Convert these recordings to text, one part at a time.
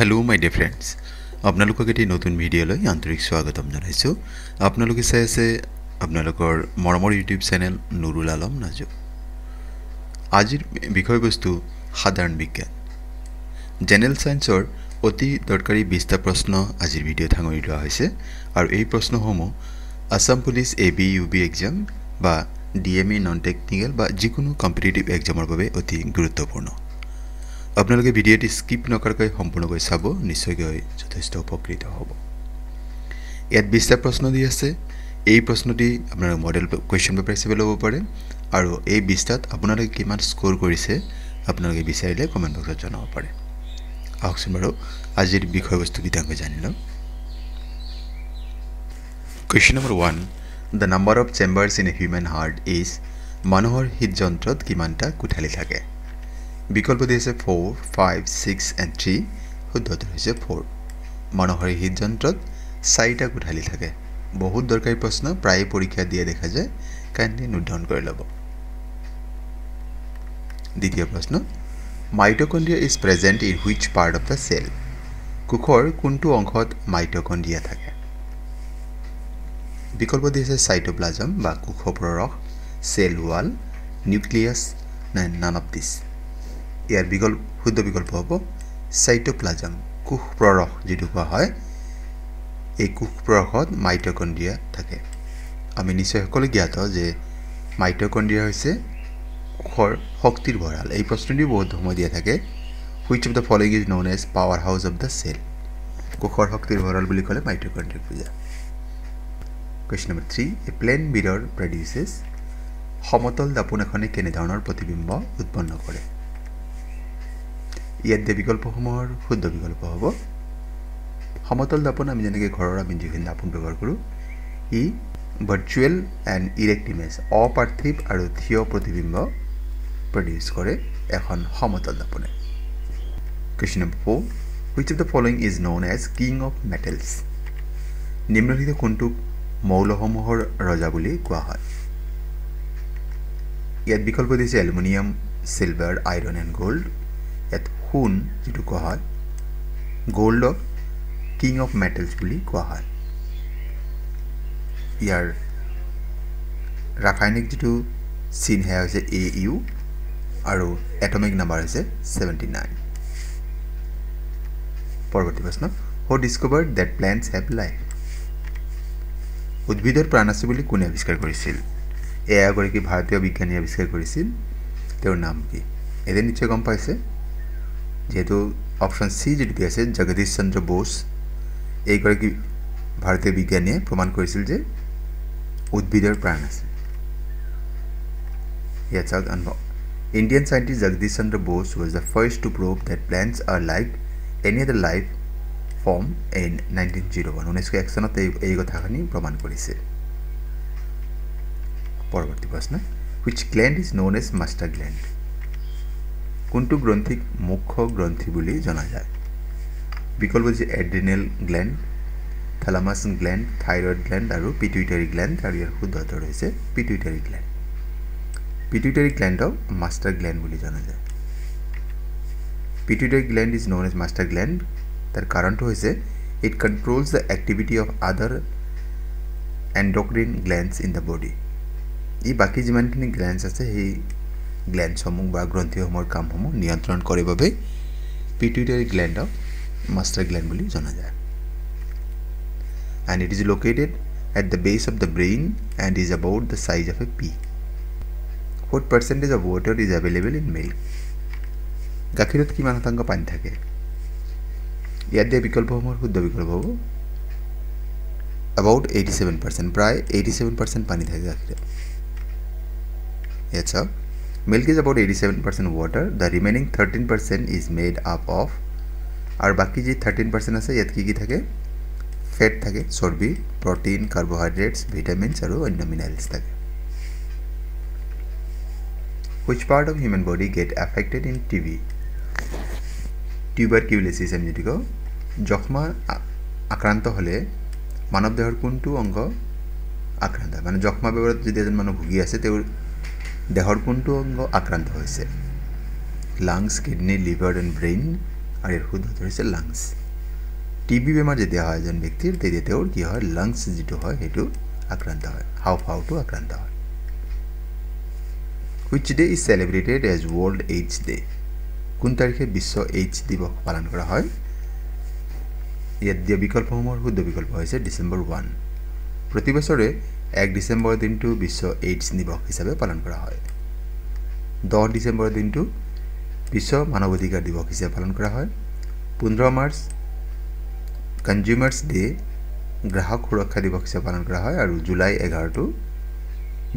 Hello মাই dear friends আপোনালোকক এটি নতুন ভিডিঅ'লৈ আন্তৰিক স্বাগতম জনাইছোঁ। আপোনালোকে চাই আছে আপোনালোকৰ মৰমৰ ইউটিউব চেনেল নুৰুল আলম নাজু। আজিৰ বিষয়বস্তু সাধাৰণ বিজ্ঞান। জেনেৰেল ছায়েন্সৰ অতি দৰকাৰী বিছটা প্ৰশ্ন আজিৰ ভিডিঅ'ত সাঙুৰি লোৱা হৈছে আৰু এই প্ৰশ্নসমূহ Assam police A B U B exam বা D M E non technical বা যিকোনো কম্পিটিটিভ এক্সামৰ বাবে অতি গুৰুত্বপূৰ্ণ। আপোনালোকে ভিডিঅ'টি স্কিপ নকৰাকৈ সম্পূৰ্ণকৈ চাব নিশ্চয়কৈ যথেষ্ট উপকৃত হ'ব। ইয়াত বিছটা প্ৰশ্ন দি আছে। এই প্ৰশ্নটি আপোনালোকে মডেল কুৱেশ্যন পেপাৰ হিচাপে ল'ব পাৰে আৰু এই বিছটাত আপোনালোকে কিমান স্ক'ৰ কৰিছে আপোনালোকে বিচাৰিলে কমেণ্ট বক্সত জনাব পাৰে। আহকচোন বাৰু আজিৰ বিষয়বস্তু বিধানকৈ জানি লওঁ। Question number one the number of chambers in a human heart is মানুহৰ হৃদযন্ত্ৰত কিমানটা কোঠালি থাকে? বিকল্প দি আছে four five six and three শুদ্ধটো হৈছে ফ'ৰ মানুহৰ হৃদযন্ত্ৰত চাৰিটা কোঠালি থাকে। বহুত দৰকাৰী প্ৰশ্ন প্ৰায়ে পৰীক্ষা দিয়া দেখা যায়। কাইণ্ডলি ডাউন কৰি ল'ব। দ্বিতীয় প্ৰশ্ন mitochondria is present in which part of the cell কোষৰ কোনটো অংশত মাইটকণ্ড্ৰিয়া থাকে? বিকল্প দি আছে চাইটোপ্লাজম বা কোষ প্ৰৰস চেল ৱাল নিউক্লিয়াছ নে নান অফ দিছ ইয়াৰ বিকল্প শুদ্ধ বিকল্প হ'ব চাইটোপ্লাজম কোষ প্ৰৰস যিটো কোৱা হয়। এই কোষ প্ৰৰসত মাইটকণ্ড্ৰিয়া থাকে। আমি নিশ্চয় সকলো জ্ঞাত যে মাইটকণ্ড্ৰিয়া হৈছে কোষৰ শক্তিৰ ভঁৰাল। এই প্ৰশ্নটিও বহুত সময় দিয়া থাকে। Which of the following is known as power house of the cell কোষৰ শক্তিৰ ভঁৰাল বুলি ক'লে মাইটকণ্ড্ৰিয়াক বুজা। Question number three a plane mirror produces সমতল দাপোন এখনে কেনেধৰণৰ প্ৰতিবিম্ব উৎপন্ন কৰে? ইয়াত দিয়া বিকল্পসমূহৰ শুদ্ধ বিকল্প হ'ব। সমতল দাপোন আমি যেনেকৈ ঘৰৰ আমি যিখিনি দাপোন ব্যৱহাৰ কৰোঁ ই ভাৰ্চুৱেল এণ্ড ইৰেক্ট ইমেজ অপাৰ্থিৱ আৰু থিয় প্ৰতিবিম্ব প্ৰডিউচ কৰে এখন সমতল দাপোনে। Question number four which of the following is known as king of metals নিম্নলিখিত কোনটোক মৌলসমূহৰ ৰজা বুলি কোৱা হয়? ইয়াত বিকল্প দিছে aluminium silver iron and gold ইয়াত সোণ যিটো কোৱা হয় গ'ল্ডক কিং অফ মেটেলছ বুলি কোৱা হয়। ইয়াৰ ৰাসায়নিক যিটো চিন সেয়া হৈছে এ ইউ আৰু এটমিক নাম্বাৰ হৈছে ছেভেণ্টি নাইন পৰৱৰ্তী প্ৰশ্ন who discovered that plants have life উদ্ভিদৰ প্ৰাণ আছে বুলি কোনে আৱিষ্কাৰ কৰিছিল? এয়া এগৰাকী ভাৰতীয় বিজ্ঞানীয়ে আৱিষ্কাৰ কৰিছিল তেওঁৰ নাম কি? এদিন নিশ্চয় গম পাইছে। যিহেতু অপশ্যন চি যিটো দি আছে জগদীশ চন্দ্ৰ বোছ এইগৰাকী ভাৰতীয় বিজ্ঞানীয়ে প্ৰমাণ কৰিছিল যে উদ্ভিদৰ প্ৰাণ আছে। ইয়াত চাওক Indian scientist Jagadish Chandra Bose was the first to prove that plants are like any other life form in nineteen zero' one ঊনৈছশ এক চনত এই এই কথাখিনি প্ৰমাণ কৰিছে পৰৱৰ্তী প্ৰশ্ন which gland is known as master gland কোনটো গ্ৰন্থিক মুখ্য গ্ৰন্থি বুলি জনা যায়? বিকল্প হৈছে adrenal gland thalamus gland thyroid gland আৰু পিটুইটাৰী গ্লেণ্ড আৰু ইয়াৰ শুদ্ধ উত্তৰ হৈছে পিটুইটাৰী গ্লেণ্ড। পিটুইটাৰী গ্লেণ্ডক মাষ্টাৰ গ্লেণ্ড বুলি জনা যায়। Pituitary gland is known as master gland. তাৰ কাৰণটো হৈছে it controls the activity of other endocrine glands in the body ই বাকী যিমানখিনি গ্লেণ্ডছ আছে সেই গ্লেণ্ডছসমূহ বা গ্ৰন্থিসমূহৰ কামসমূহ নিয়ন্ত্ৰণ কৰে বাবে পিটুইটাৰী গ্লেণ্ডক মাষ্টাৰ গ্লেণ্ড বুলি জনা যায়। And it is located at the base of the brain and is about the size of a pea what percentage of water is available in milk গাখীৰত কিমান শতাংশ পানী থাকে? ইয়াত দিয়া বিকল্পসমূহৰ শুদ্ধ বিকল্প হ'ব। এবাউট এইটি ছেভেন পাৰ্চেণ্ট প্ৰায় এইটি ছেভেন পাৰ্চেণ্ট পানী থাকে গাখীৰত। ইয়াত চাওক milk is about eighty seven percent water the remaining thirteen percent is made up of আৰু বাকী যি থাৰ্টিন পাৰ্চেণ্ট আছে ইয়াত কি কি থাকে ফেট থাকে চৰ্বি প্ৰটিন কাৰ্বহাইড্ৰেটছ ভিটামিনছ আৰু অন্য মিনাৰেলছ থাকে which part of human body get affected in TB tuberculosis আমি যদি কওঁ যক্ষ্মা আক্ৰান্ত হ'লে মানৱ দেহৰ কোনটো অংগ আক্ৰান্ত হয় মানে যক্ষ্মা বেমাৰত যদি এজন মানুহ ভুগি আছে তেওঁৰ দেহৰ কোনটো অংগ আক্ৰান্ত হৈছে? Lungs kidney liver and brain আৰু ইয়াৰ শুদ্ধ হৈছে লাংছ টি বি বেমাৰ যেতিয়া হয় এজন ব্যক্তিৰ তেতিয়া তেওঁৰ কি হয়? লাংছ যিটো হয় সেইটো আক্ৰান্ত হয়। হাওফাওটো আক্ৰান্ত হয়? Which day is celebrated as World AIDS Day কোন তাৰিখে বিশ্ব এইডছ দিৱস পালন কৰা হয়? ইয়াত দিয়া বিকল্পসমূহৰ শুদ্ধ বিকল্প হৈছে ডিচেম্বৰ ওৱান প্ৰতি বছৰে এক ডিচেম্বৰ দিনটো বিশ্ব এইডছ দিৱস হিচাপে পালন কৰা হয়। দহ ডিচেম্বৰ দিনটো বিশ্ব মানৱ অধিকাৰ দিৱস হিচাপে পালন কৰা হয়। পোন্ধৰ মাৰ্চ কনজিউমাৰ্ছ ডে গ্ৰাহক সুৰক্ষা দিৱস হিচাপে পালন কৰা হয় আৰু জুলাই এঘাৰটো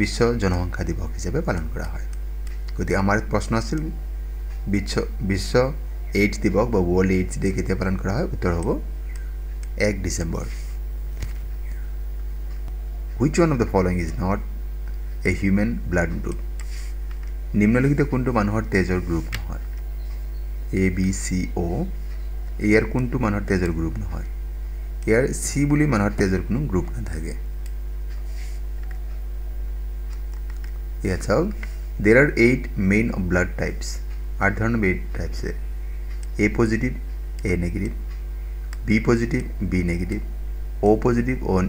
বিশ্ব জনসংখ্যা দিৱস হিচাপে পালন কৰা হয়। গতিকে আমাৰ প্ৰশ্ন আছিল বিশ্ব বিশ্ব এইডছ দিৱস বা ৱৰ্ল্ড এইডছ ডে কেতিয়া পালন কৰা হয়? উত্তৰ হ'ব এক December. Which one of the following is not a human blood group নিম্নলিখিত কোনটো মানুহৰ তেজৰ গ্ৰুপ নহয়? এ বি চি অ' ইয়াৰ কোনটো মানুহৰ তেজৰ গ্ৰুপ নহয়? ইয়াৰ চি বুলি মানুহৰ তেজৰ কোনো গ্ৰুপ নাথাকে। ইয়াত চাওক there are eight main of blood types আঠ ধৰণৰ blood টাইপছে A positive A negative B positive B negative O' positive O'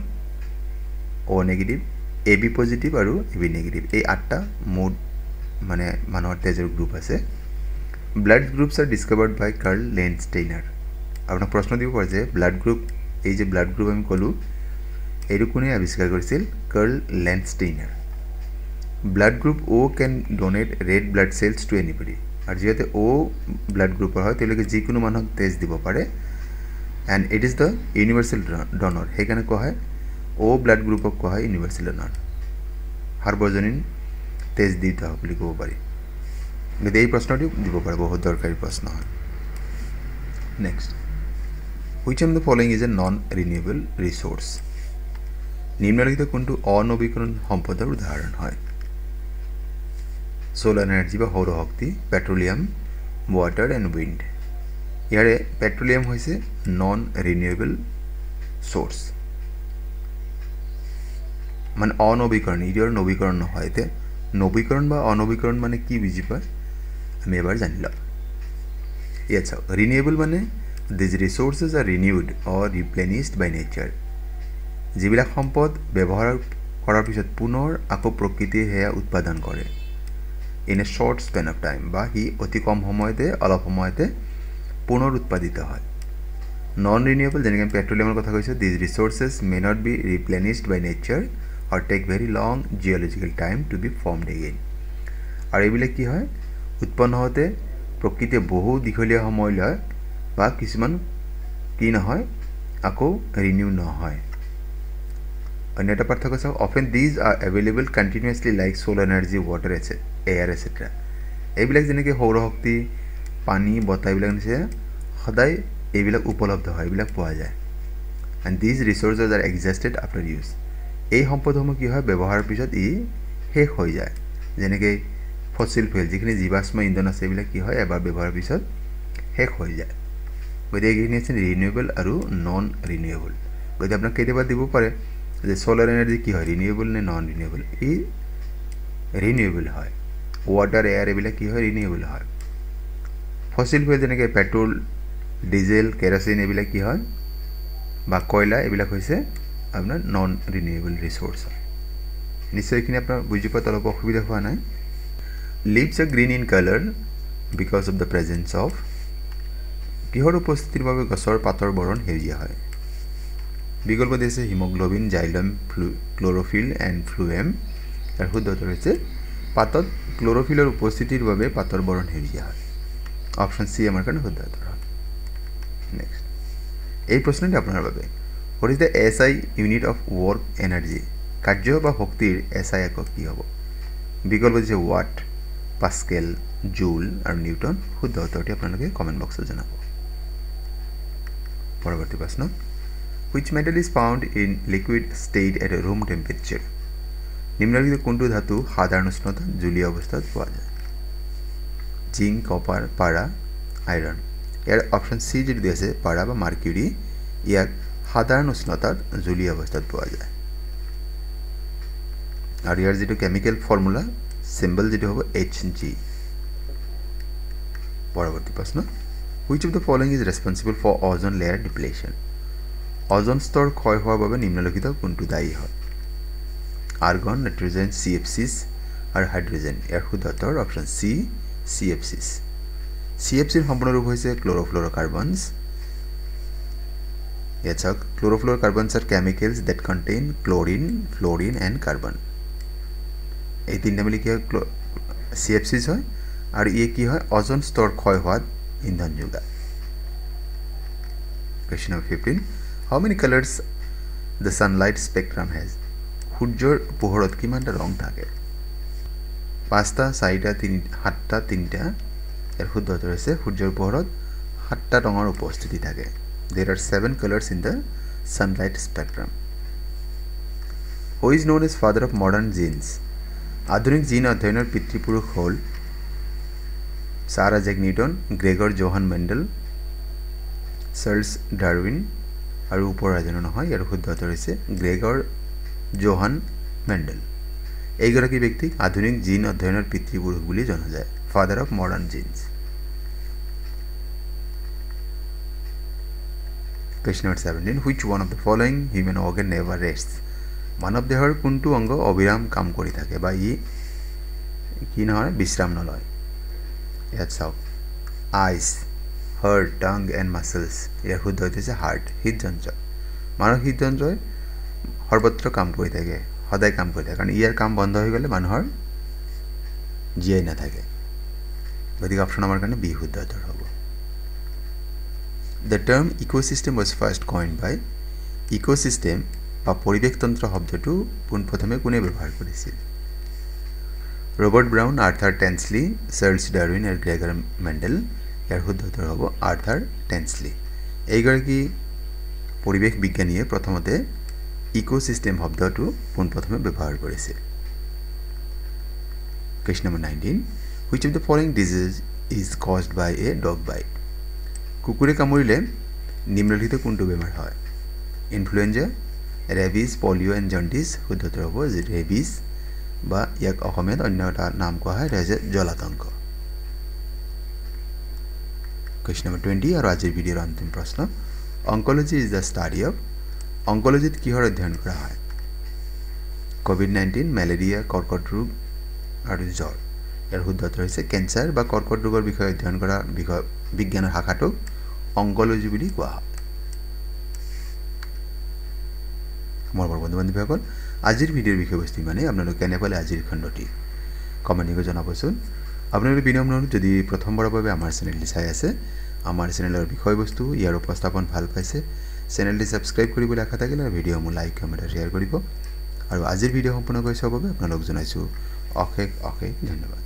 O' negative A B positive আৰু এ বি নেগেটিভ এই আঠটা মুড মানে মানুহৰ তেজৰ গ্ৰুপ আছে। Blood groups are discovered by Karl Landsteiner আপোনাক প্ৰশ্ন দিব পাৰে যে ব্লাড গ্ৰুপ এই যে ব্লাড গ্ৰুপ আমি ক'লোঁ এইটো কোনে আৱিষ্কাৰ কৰিছিল? Karl Landsteiner blood group O' can donate red blood cells to anybody আৰু যিহেতু অ' ব্লাড গ্ৰুপৰ হয় তেওঁলোকে যিকোনো মানুহক তেজ দিব পাৰে। And it is the universal donor সেইকাৰণে কোৱা হয় অ' ব্লাড গ্ৰুপক কোৱা হয় ইউনিভাৰ্চেল ডনৰ সাৰ্বজনীন তেজ দি থোৱা বুলি ক'ব পাৰি। গতিকে এই প্ৰশ্নটি দিব পাৰে বহুত দৰকাৰী প্ৰশ্ন হয়। Next which of the following is a non renewable resource নিম্নলিখিত কোনটো অনবীকৰণ সম্পদৰ উদাহৰণ হয়? চ'লাৰ এনাৰ্জি বা সৌৰশক্তি পেট্ৰলিয়াম ৱাটাৰ এণ্ড উইণ্ড ইয়াৰে পেট্ৰলিয়াম হৈছে নন ৰিনিউৱেবল চ'ৰ্চ মানে অনবীকৰণ ইয়াৰ নবীকৰণ নহয় এতিয়া নবীকৰণ বা অনবীকৰণ মানে কি বুজি পায় আমি এবাৰ জানি লওঁ ইয়াত চাওক ৰিনিউৱেবল মানে these resources are renewed or replenished by nature যিবিলাক সম্পদ ব্যৱহাৰ কৰাৰ পিছত পুনৰ আকৌ প্ৰকৃতিয়ে সেয়া উৎপাদন কৰে। In a short span of time বা সি অতি কম সময়তে, অলপ সময়তে পুনৰ উৎপাদিত হয়। নন ৰিনিউৱেবল যেনেকৈ পেট্ৰলিয়ামৰ কথা কৈছোঁ these resources may not be replenished by nature or take very long geological time to be formed again আৰু এইবিলাক কি হয়? উৎপন্ন হওঁতে প্ৰকৃতিয়ে বহু দীঘলীয়া সময় লয় বা কিছুমান কি নহয় আকৌ ৰিনিউ নহয়। অন্য এটা পাৰ্থক্য চাওক often these are available continuously like solar energy water এছে এয়াৰ এচেট্ৰা এইবিলাক যেনেকৈ সৌৰশক্তি পানী বতাহ এইবিলাক নিচে সদায় এইবিলাক উপলব্ধ হয় এইবিলাক পোৱা যায়। And these resources are exhausted after use এই সম্পদসমূহ কি হয়? ব্যৱহাৰৰ পিছত ই শেষ হৈ যায়। যেনেকৈ ফচিল ফুৱেল যিখিনি জীৱাশ্ম ইন্ধন আছে এইবিলাক কি হয়? এবাৰ ব্যৱহাৰৰ পিছত শেষ হৈ যায়। গতিকে এইখিনি আছে ৰিনিউৱেবল আৰু নন ৰিনিউৱেবল গতিকে আপোনাক কেতিয়াবা দিব পাৰে যে চ'লাৰ এনাৰ্জি কি হয়? ৰিনিউৱেবল নে নন ৰিনিউৱেবল ই ৰিনিউৱেবল হয়। ৱাটাৰ এয়াৰ এইবিলাক কি হয়? ৰিনিউৱেবল হয়। ফচিল ফুৱেল যেনেকৈ পেট্ৰল ডিজেল কেৰাচিন এইবিলাক কি হয়? বা কয়লা এইবিলাক হৈছে আপোনাৰ নন ৰিনিউৱেবল ৰিচোৰ্চ হয়। নিশ্চয় এইখিনি আপোনাৰ বুজি পোৱাত অলপ অসুবিধা হোৱা নাই। Leaves are green in colour because of the presence of কিহৰ উপস্থিতিৰ বাবে গছৰ পাতৰ বৰণ সেউজীয়া হয়? বিকল্প দিছে হিমগ্ল'বিন, জাইলম, ফ্লু, ক্ল'ৰফিল এণ্ড ফ্লুৱেম। ইয়াৰ শুদ্ধ উত্তৰ হৈছে পাতত ক্ল'ৰফিলৰ উপস্থিতিৰ বাবে পাতৰ বৰণ সেউজীয়া হয়। অপশ্যন চি আমাৰ কাৰণে শুদ্ধ উত্তৰ হয়। নেক্সট এই প্ৰশ্নটি আপোনাৰ বাবে। What is the S I unit of work energy কাৰ্য বা শক্তিৰ এছ আই একক কি হ'ব? বিকল্প দিছে ৱাট পাস্কেল জুল আৰু নিউটন শুদ্ধ উত্তৰটি আপোনালোকে কমেণ্ট বক্সত জনাব। পৰৱৰ্তী প্ৰশ্ন। Which metal is found in liquid state at room temperature নিম্নলিখিত কোনটো ধাতু সাধাৰণ উষ্ণতাত জুলীয়া অৱস্থাত পোৱা যায়? জিংক, কপাৰ, পাৰা, আইৰণ। ইয়াৰ অপশ্যন চি যিটো আছে, পাৰা বা মাৰ্কিউৰি। ইয়াক সাধাৰণ উষ্ণতাত জুলীয়া অৱস্থাত পোৱা যায়। আৰু ইয়াৰ যিটো কেমিকেল ফৰ্মুলা চিম্বল যিটো হ'ব এইচ জি পৰৱৰ্তী প্ৰশ্ন which of the following is responsible for ozone layer depletion ozone স্তৰ ক্ষয় হোৱাৰ বাবে নিম্নলিখিত কোনটো দায়ী হয়? Argon nitrogen C F Cs আৰু হাইড্ৰজেন ইয়াৰ শুদ্ধ উত্তৰ option C C F Cs C F চিৰ সম্পূৰ্ণ ৰূপ হৈছে ক্ল'ৰ'ফ্ল'ৰ চাওক chlorofluoro carbons are chemicals that contain chlorine fluorine and carbon এই তিনিটা মিলি কি হয়? চিছ হয়। আৰু ইয়ে কি হয়? অজন স্তৰ ক্ষয় হোৱাত ইন্ধন যোগায়। Question number fifteen how many colours the sunlight spectrum has সূৰ্যৰ পোহৰত কিমানটা? ৰং থাকে। পাঁচটা চাৰিটা তিনি সাতটা তিনিটা। ইয়াৰ শুদ্ধ উত্তৰ হৈছে সূৰ্যৰ পোহৰত সাতটা ৰঙৰ উপস্থিতি থাকে। There are seven colours in the sunlight spectrum who is known as father of modern genes আধুনিক জিন অধ্যয়নৰ পিতৃপুৰুষ হ'ল sir Isaac Newton Gregor Johann Mendel Charles Darwin আৰু ওপৰৰ এজনো নহয় ইয়াৰ শুদ্ধ উত্তৰ হৈছে গ্ৰেগৰ জোহান মেণ্ডেল এইগৰাকী ব্যক্তিক আধুনিক জিন অধ্যয়নৰ পিতৃপুৰুষ বুলি জনা যায় father of modern genes question number seventeen which one of the following human organ never rest মানৱ দেহৰ কোনটো অংগ অবিৰাম কাম কৰি থাকে বা ই কি নহয় বিশ্ৰাম নলয়। ইয়াত চাওক। Eyes heart tongue and muscles ইয়াৰ শুদ্ধ হৈছে হাৰ্ট হৃদযন্ত্ৰ। মানুহৰ হৃদযন্ত্ৰই সৰ্বত্ৰ কাম কৰি থাকে সদায় কাম কৰি থাকে। কাৰণ ইয়াৰ কাম বন্ধ হৈ গ'লে মানুহৰ জীয়াই নাথাকে। গতিকে অপশ্যন আমাৰ কাৰণে বি শুদ্ধ হ'ব। The term ecosystem was first coined by ecosystem বা পৰিৱেশতন্ত্ৰ শব্দটো পোনপ্ৰথমে কোনে ব্যৱহাৰ কৰিছিল Robert Brown Arthur Tansley Charles Darwin আৰু গ্ৰেগাৰ মেণ্ডেল ইয়াৰ শুদ্ধ উত্তৰ হ'ব আৰ্থাৰ টেন্সলি। এইগৰাকী পৰিৱেশ বিজ্ঞানীয়ে প্ৰথমতে ইক'ছিষ্টেম শব্দটো পোনপ্ৰথমে ব্যৱহাৰ কৰিছিল question number nineteen which of the following disease is caused by a dog bite কুকুৰে কামুৰিলে নিম্নলিখিত কোনটো বেমাৰ হয়? Influenza rabies polio' and jaundice শুদ্ধ উত্তৰ হ'ব ৰেবিজ বা ইয়াক অসমীয়াত অন্য এটা নাম কোৱা হয় হৈছে জলাতংক। কুৱেশ্যন নম্বৰ টুৱেণ্টি আৰু আজিৰ ভিডিঅ'ৰ অন্তিম প্ৰশ্ন। Oncology is the study of অংকলজিত কিহৰ অধ্যয়ন কৰা হয়? ক'ভিড নাইণ্টিন মেলেৰিয়া কৰ্কট ৰোগ আৰু জ্বৰ। ইয়াৰ শুদ্ধ উত্তৰ হৈছে কেঞ্চাৰ বা কৰ্কট ৰোগৰ বিষয়ে অধ্যয়ন কৰা বিষয় বিজ্ঞানৰ শাখাটোক অংকলজি বুলি কোৱা হয়। মোৰ বন্ধু বান্ধৱীসকল আজিৰ ভিডিঅ'ৰ বিষয়বস্তু ইমানেই। আপোনালোকে কেনে পালে আজিৰ খণ্ডটি কমেণ্ট কৰি জনাবচোন। আপোনালোকে বিনম্ৰ যদি প্ৰথমবাৰৰ বাবে আমাৰ চেনেলটি চাই আছে আমাৰ চেনেলৰ বিষয়বস্তু ইয়াৰ উপস্থাপন ভাল পাইছে চেনেলটি ছাবস্ক্ৰাইব কৰিবলৈ আশা থাকিলে আৰু ভিডিঅ'সমূহ লাইক কমেণ্ট শ্বেয়াৰ কৰিব। আৰু আজিৰ ভিডিঅ' সম্পূৰ্ণ কৰি চোৱাৰ বাবে আপোনালোক জনাইছোঁ অশেষ অশেষ ধন্যবাদ।